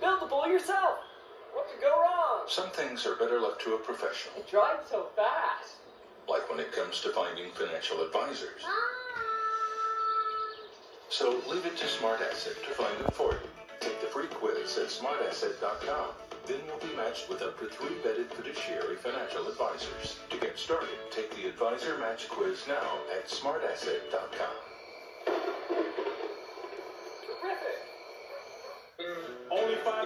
Help yourself. What could go wrong? Some things are better left to a professional, It drives so fast. like when it comes to finding financial advisors. Ah. So leave it to SmartAsset to find them for you. Take the free quiz at smartasset.com. Then you'll be matched with up to three vetted fiduciary financial advisors. To get started, take the Advisor Match quiz now at smartasset.com.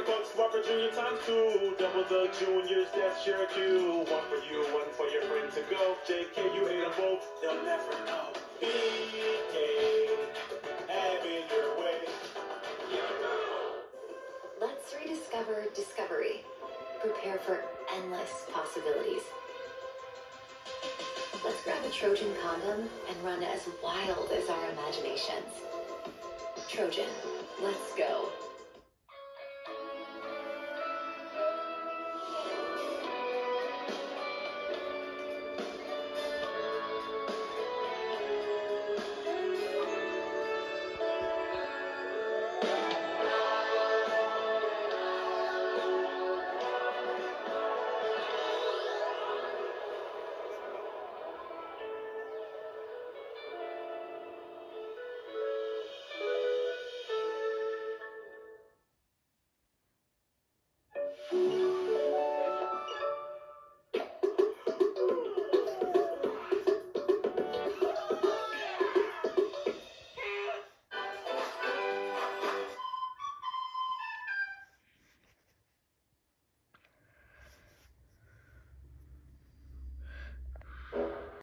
Bucks, one for junior times two. Double the juniors, that's your cue. One for you, one for your friend to go. JK, you ate them both, they'll never know. BK, have it your way. Let's rediscover discovery. Prepare for endless possibilities. Let's grab a Trojan condom and run as wild as our imaginations. Trojan, let's go.